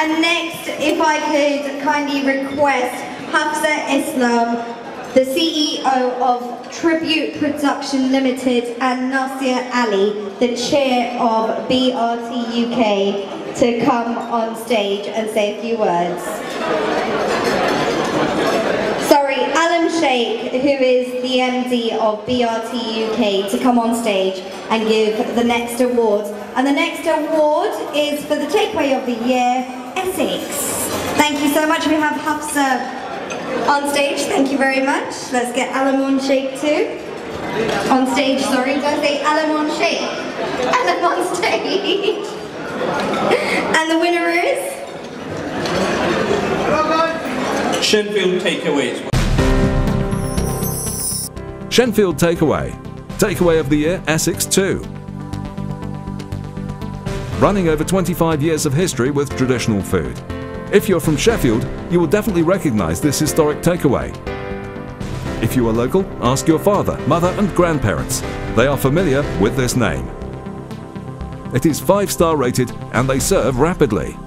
And next, if I could kindly request Hafsa Islam, the CEO of Tribute Production Limited, and Nasir Ali, the chair of BRT UK, to come on stage and say a few words. Sorry, Alam Sheikh, who is the MD of BRT UK, to come on stage and give the next award. And the next award is for the takeaway of the year, Essex. Thank you so much. We have Hafsa on stage. Thank you very much. Let's get Alamon Sheikh too. On stage, sorry, did I say Alamon Sheikh? Alam on stage. and the winner is? Shenfield Takeaways. Shenfield Takeaway. Takeaway of the Year Essex 2. Running over 25 years of history with traditional food. If you're from Shenfield, you will definitely recognise this historic takeaway. If you are local, ask your father, mother and grandparents. They are familiar with this name. It is 5 star rated and they serve rapidly.